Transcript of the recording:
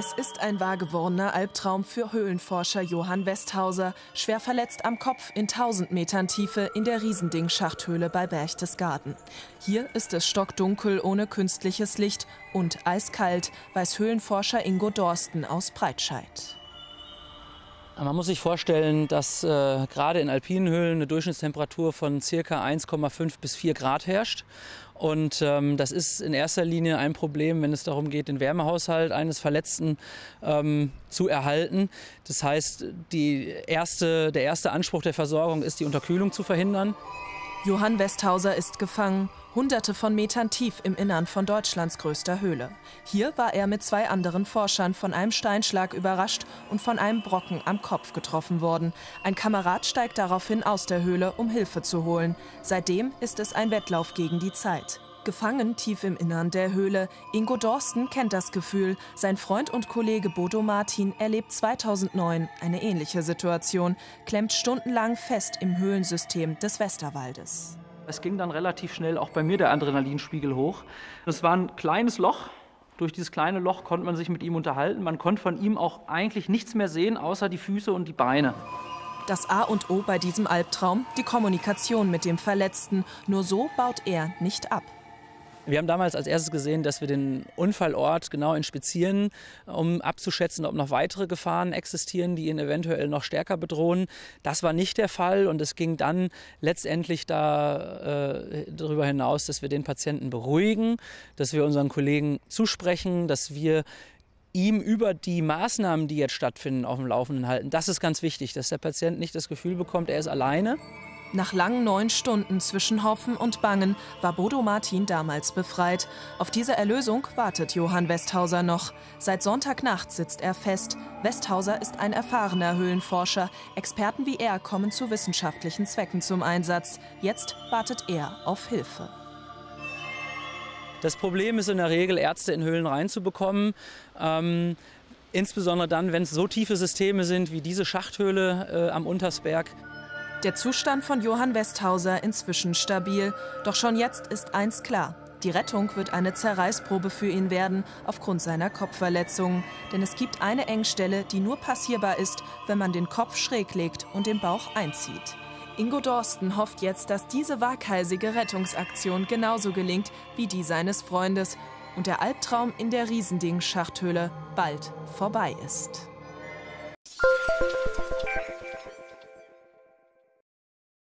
Es ist ein wahr gewordener Albtraum für Höhlenforscher Johann Westhauser, schwer verletzt am Kopf in 1000 Metern Tiefe in der Riesending-Schachthöhle bei Berchtesgaden. Hier ist es stockdunkel ohne künstliches Licht und eiskalt, weiß Höhlenforscher Ingo Dorsten aus Breitscheid. Man muss sich vorstellen, dass äh, gerade in alpinen Höhlen eine Durchschnittstemperatur von ca. 1,5 bis 4 Grad herrscht. Und ähm, das ist in erster Linie ein Problem, wenn es darum geht, den Wärmehaushalt eines Verletzten ähm, zu erhalten. Das heißt, erste, der erste Anspruch der Versorgung ist, die Unterkühlung zu verhindern. Johann Westhauser ist gefangen, hunderte von Metern tief im Innern von Deutschlands größter Höhle. Hier war er mit zwei anderen Forschern von einem Steinschlag überrascht und von einem Brocken am Kopf getroffen worden. Ein Kamerad steigt daraufhin aus der Höhle, um Hilfe zu holen. Seitdem ist es ein Wettlauf gegen die Zeit. Gefangen tief im Innern der Höhle. Ingo Dorsten kennt das Gefühl. Sein Freund und Kollege Bodo Martin erlebt 2009 eine ähnliche Situation, klemmt stundenlang fest im Höhlensystem des Westerwaldes. Es ging dann relativ schnell auch bei mir der Adrenalinspiegel hoch. Es war ein kleines Loch. Durch dieses kleine Loch konnte man sich mit ihm unterhalten. Man konnte von ihm auch eigentlich nichts mehr sehen, außer die Füße und die Beine. Das A und O bei diesem Albtraum, die Kommunikation mit dem Verletzten. Nur so baut er nicht ab. Wir haben damals als erstes gesehen, dass wir den Unfallort genau inspizieren, um abzuschätzen, ob noch weitere Gefahren existieren, die ihn eventuell noch stärker bedrohen. Das war nicht der Fall und es ging dann letztendlich da, äh, darüber hinaus, dass wir den Patienten beruhigen, dass wir unseren Kollegen zusprechen, dass wir ihm über die Maßnahmen, die jetzt stattfinden, auf dem Laufenden halten. Das ist ganz wichtig, dass der Patient nicht das Gefühl bekommt, er ist alleine. Nach langen neun Stunden zwischen Hoffen und Bangen war Bodo Martin damals befreit. Auf diese Erlösung wartet Johann Westhauser noch. Seit Sonntagnacht sitzt er fest. Westhauser ist ein erfahrener Höhlenforscher. Experten wie er kommen zu wissenschaftlichen Zwecken zum Einsatz. Jetzt wartet er auf Hilfe. Das Problem ist in der Regel, Ärzte in Höhlen reinzubekommen. Ähm, insbesondere dann, wenn es so tiefe Systeme sind wie diese Schachthöhle äh, am Untersberg. Der Zustand von Johann Westhauser inzwischen stabil. Doch schon jetzt ist eins klar. Die Rettung wird eine Zerreißprobe für ihn werden, aufgrund seiner Kopfverletzungen. Denn es gibt eine Engstelle, die nur passierbar ist, wenn man den Kopf schräg legt und den Bauch einzieht. Ingo Dorsten hofft jetzt, dass diese waghalsige Rettungsaktion genauso gelingt wie die seines Freundes und der Albtraum in der Riesending-Schachthöhle bald vorbei ist.